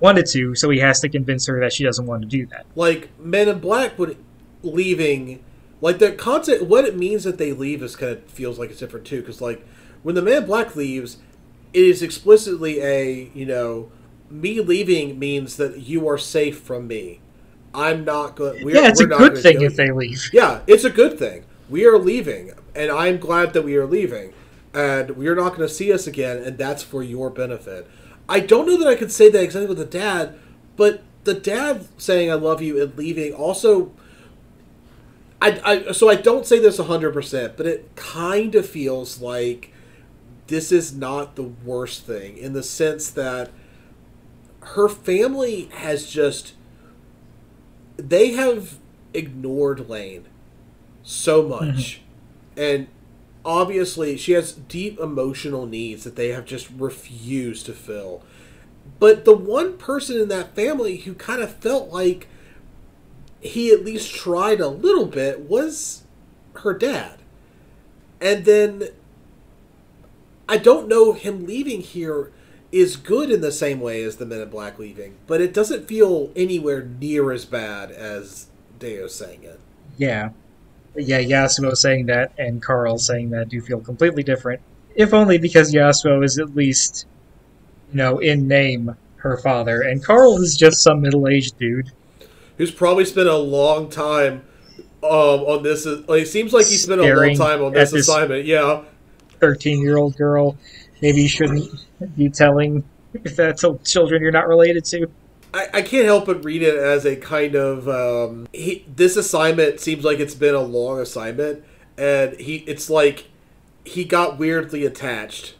wanted to, so he has to convince her that she doesn't want to do that. Like Men in Black would leaving, like the concept, what it means that they leave is kind of feels like it's different too. Because like when the Man in Black leaves, it is explicitly a you know me leaving means that you are safe from me. I'm not going. yeah, it's a good thing if they leave. Yeah, it's a good thing. We are leaving, and I'm glad that we are leaving, and we are not going to see us again, and that's for your benefit. I don't know that I could say that exactly with the dad, but the dad saying "I love you" and leaving also. I, I so I don't say this hundred percent, but it kind of feels like this is not the worst thing in the sense that her family has just they have ignored Lain so much. Mm-hmm. And obviously, she has deep emotional needs that they have just refused to fill. But the one person in that family who kind of felt like he at least tried a little bit was her dad. And then I don't know him leaving here is good in the same way as the Men in Black leaving, but it doesn't feel anywhere near as bad as Deo saying it. Yeah. Yeah, Yasuo saying that and Carl saying that do feel completely different. If only because Yasuo is at least, you know, in name her father, and Carl is just some middle aged dude. Who's probably spent a long time um, on this. Like, it seems like he spent a long time on this this- assignment. Yeah. 13 year old girl. Maybe you shouldn't be telling if that's children you're not related to. I, I can't help but read it as a kind of um, he, this assignment seems like it's been a long assignment, and he it's like he got weirdly attached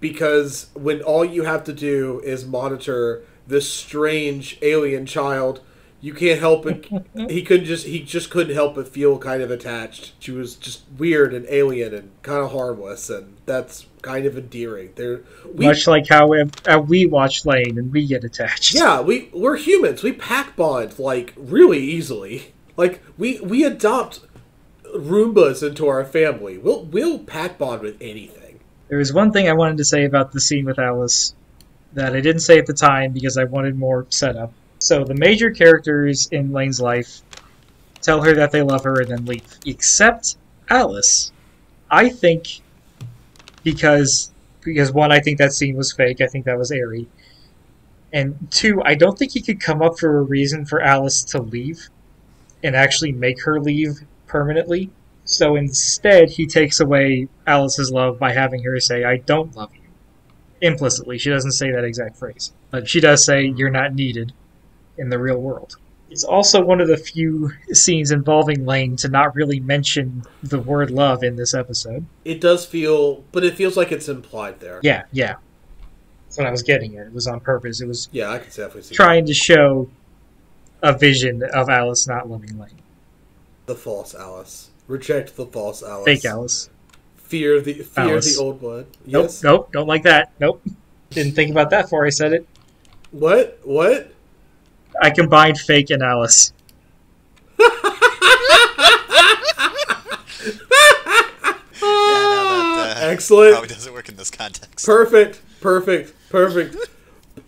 because when all you have to do is monitor this strange alien child, you can't help it. he couldn't just he just couldn't help but feel kind of attached. She was just weird and alien and kind of harmless, and that's kind of endearing. There, we Much like how we, we watch Lain and we get attached. yeah, we we're humans. We pack bond like really easily. Like we we adopt Roombas into our family. We'll we'll pack bond with anything. There was one thing I wanted to say about the scene with Alice that I didn't say at the time because I wanted more setup. So the major characters in Lain's life tell her that they love her and then leave, except Alice. I think because because one, I think that scene was fake. I think that was Eiri. And two, I don't think he could come up for a reason for Alice to leave and actually make her leave permanently. So instead, he takes away Alice's love by having her say, I don't love you. Implicitly. She doesn't say that exact phrase. But she does say, You're not needed in the real world. It's also one of the few scenes involving Lain to not really mention the word love in this episode. It does feel, but it feels like it's implied there. Yeah, yeah. That's what I was getting at. It was on purpose. It was Yeah, I can definitely see trying to show a vision of Alice not loving Lain. the false Alice. Reject the false Alice. Fake Alice. Fear the fear Alice. the old one. Nope, nope, don't like that. Nope. Didn't think about that before I said it. What? What? I combined fake and Alice. Yeah, no, that uh, Excellent. probably doesn't work in this context. Perfect. Perfect. Perfect.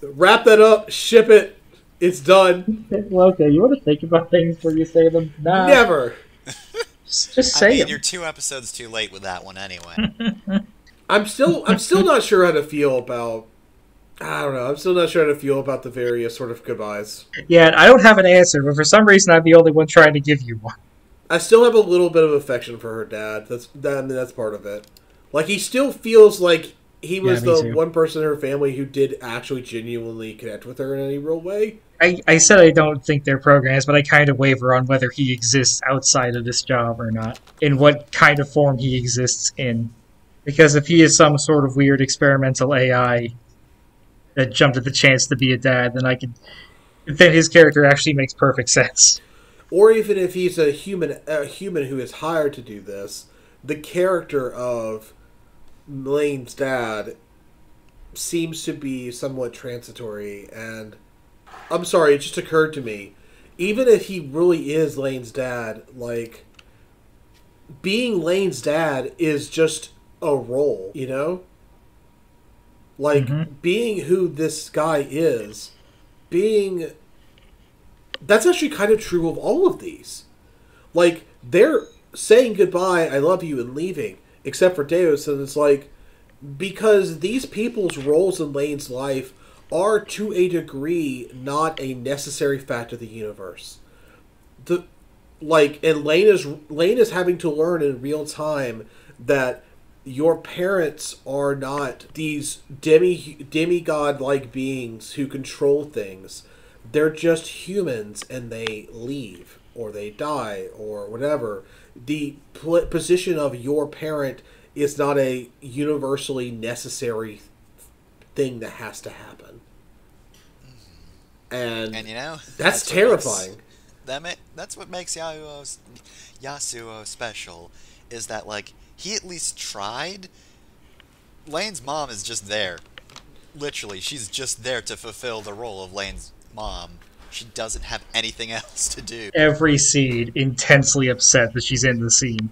Wrap that up. Ship it. It's done. well, okay, you want to think about things before you say them? Nah, Never. Just, just I say mean, them. you're two episodes too late with that one anyway. I'm still I'm still not sure how to feel about I don't know. I'm still not sure how to feel about the various sort of goodbyes. Yeah, I don't have an answer, but for some reason I'm the only one trying to give you one. I still have a little bit of affection for her dad. That's that, I mean, that's part of it. Like he still feels like he was Yeah, the too. one person in her family who did actually genuinely connect with her in any real way. I, I said I don't think they're programs, but I kind of waver on whether he exists outside of this job or not, in what kind of form he exists in. Because if he is some sort of weird experimental AI that jumped at the chance to be a dad, then I could then his character actually makes perfect sense. or even if he's a human a human who is hired to do this, the character of Lain's dad seems to be somewhat transitory and I'm sorry, it just occurred to me. Even if he really is Lain's dad, like being Lain's dad is just a role, you know? Like Mhm. being who this guy is, being that's actually kind of true of all of these. Like they're saying goodbye, I love you, and leaving, except for Deus, and it's like because these people's roles in Lain's life are to a degree not a necessary fact of the universe. The like and Lain is Lane is having to learn in real time that your parents are not these demi demigod like beings who control things. They're just humans and they leave or they die or whatever. The pl- position of your parent is not a universally necessary thing that has to happen. And, And you know, that's, makes- terrifying. that ma- that's what makes Yasuo uh, Yasuo uh, special is that like he at least tried. Lain's mom is just there. Literally, she's just there to fulfill the role of Lain's mom. She doesn't have anything else to do. Every seed intensely upset that she's in the scene.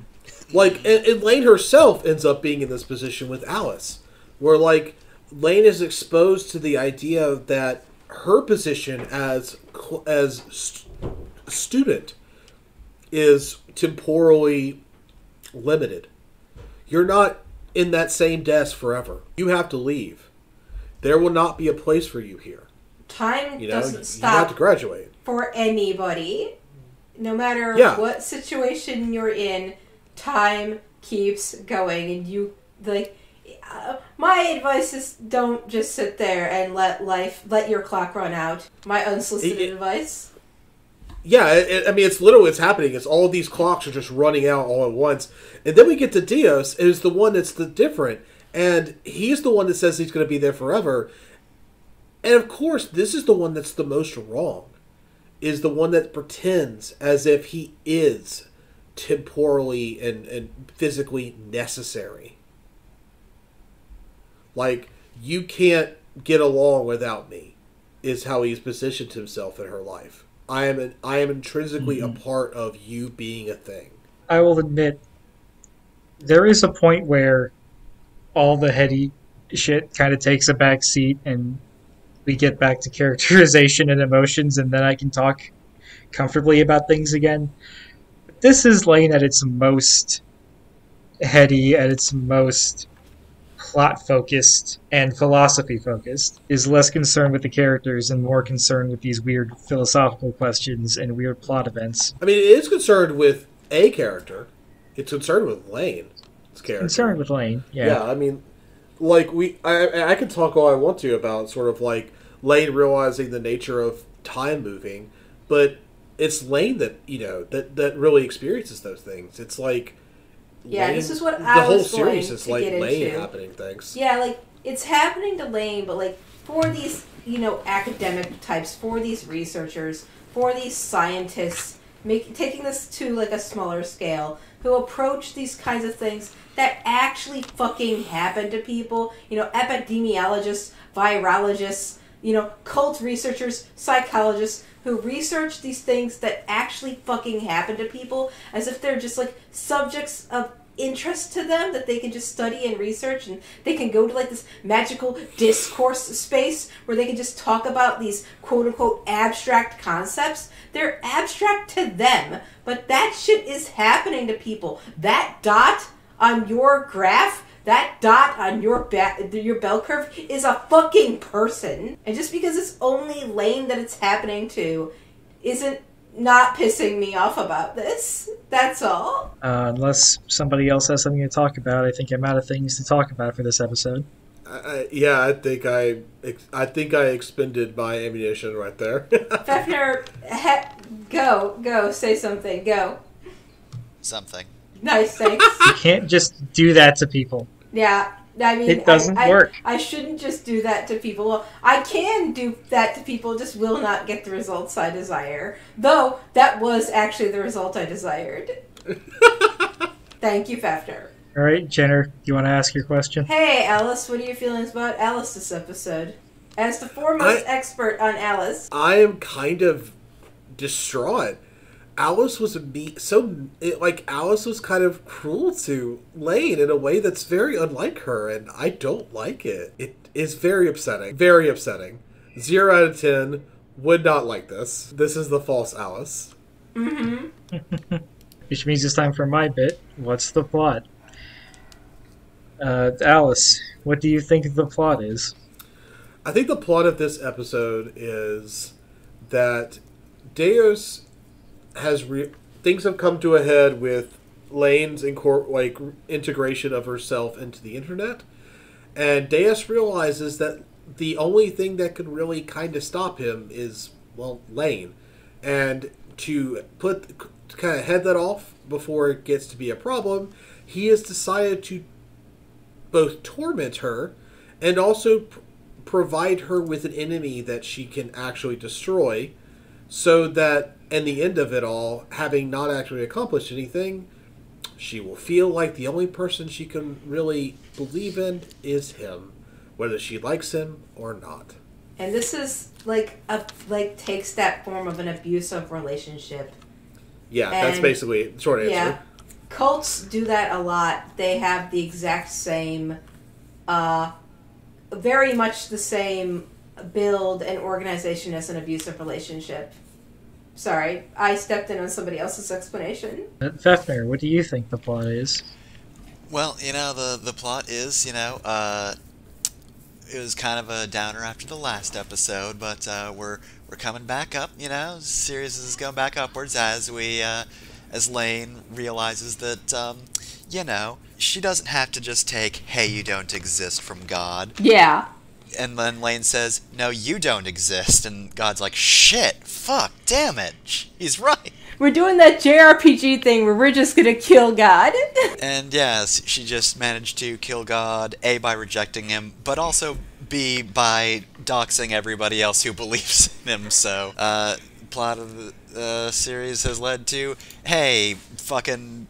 Like, and, and Lane herself ends up being in this position with Alice, where like Lane is exposed to the idea that her position as as st- student is temporally limited. You're not in that same desk forever. You have to leave. There will not be a place for you here. Time You know, doesn't you have to graduate. for anybody. No matter Yeah. what situation you're in, time keeps going, and you like. Uh, my advice is don't just sit there and let life let your clock run out. My unsolicited It- it- advice. Yeah, it, I mean, it's literally what's happening. Is all these clocks are just running out all at once, and then we get to Dios, is the one that's the different, and he's the one that says he's going to be there forever. And of course, this is the one that's the most wrong. Is the one that pretends as if he is temporally and, and physically necessary. Like you can't get along without me, is how he's positioned himself in her life. I am an, I am intrinsically a mm-hmm. part of you being a thing. I will admit, there is a point where all the heady shit kind of takes a back seat and we get back to characterization and emotions, and then I can talk comfortably about things again. But this is Lain at its most heady, at its most plot focused and philosophy focused, is less concerned with the characters and more concerned with these weird philosophical questions and weird plot events. I mean, it is concerned with a character. It's concerned with Lain's character. Concerned with Lain, Yeah. Yeah. I mean, like we, I, I can talk all I want to about sort of like Lain realizing the nature of time moving, but it's Lane that you know that that really experiences those things. It's like Yeah, this is what the I whole was series going is to like Lain into. happening things. Yeah, like it's happening to Lain, but like for these, you know, academic types, for these researchers, for these scientists, make, taking this to like a smaller scale, who approach these kinds of things that actually fucking happen to people. You know, epidemiologists, virologists, you know, cult researchers, psychologists who research these things that actually fucking happen to people as if they're just like subjects of interest to them that they can just study and research and they can go to like this magical discourse space where they can just talk about these quote unquote abstract concepts. They're abstract to them, but that shit is happening to people. That dot on your graph, that dot on your ba- your bell curve is a fucking person. And just because it's only Lain that it's happening to isn't not pissing me off about this. That's all. Uh, unless somebody else has something to talk about, I think I'm out of things to talk about for this episode. I, I, yeah, I think I, I think I expended my ammunition right there. Fefnir, he- go, go, say something, go. Something. Nice, thanks. You can't just do that to people. Yeah, I mean, It doesn't I, I- work. I shouldn't just do that to people. Well, I can do that to people, just will not get the results I desire. Though that was actually the result I desired. Thank you, Fefnir. All right, Jenner, do you want to ask your question? Hey, Alice, what are your feelings about Alice this episode? As the foremost I- expert on Alice, I am kind of distraught. Alice was a me so it, like Alice was kind of cruel to Lain in a way that's very unlike her, and I don't like it. It is very upsetting. Very upsetting. Zero out of ten. Would not like this. This is the false Alice. Which means it's time for my bit. What's the plot? Uh, Alice, what do you think the plot is? I think the plot of this episode is that Deus has re- things have come to a head with Lain's incor- like integration of herself into the internet, and Deus realizes that the only thing that could really kind of stop him is well Lane, and to put to kind of head that off before it gets to be a problem, he has decided to both torment her and also pr- provide her with an enemy that she can actually destroy so that in the end of it all having not actually accomplished anything she will feel like the only person she can really believe in is him whether she likes him or not and this is like a like takes that form of an abusive relationship. yeah that's basically the short answer Yeah. Cults do that a lot. They have the exact same, uh, very much the same build and organization as an abusive relationship. Sorry, I stepped in on somebody else's explanation. Fefnir, what do you think the plot is? Well, you know, the the plot is, you know, uh, it was kind of a downer after the last episode, but uh, we're we're coming back up. You know, the series is going back upwards as we uh, as Lain realizes that, um, you know, she doesn't have to just take "Hey, you don't exist" from God, Yeah. And then Lain says, "No, you don't exist," and God's like, "Shit, fuck, damn it, he's right." We're doing that JRPG thing where we're just gonna kill God. And yes, she just managed to kill God, A, by rejecting him, but also B, by doxing everybody else who believes in him. So, uh, plot of the uh, series has led to, hey, fucking,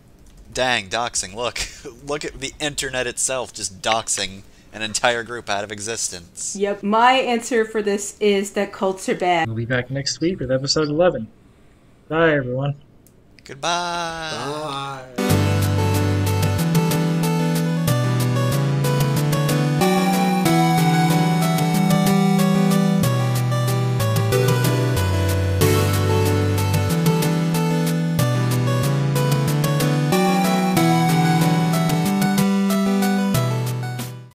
dang, doxing, look. look at the internet itself just doxing an entire group out of existence. yep. My answer for this is that cults are bad. We'll be back next week with episode 11. Bye, everyone. Goodbye. Bye.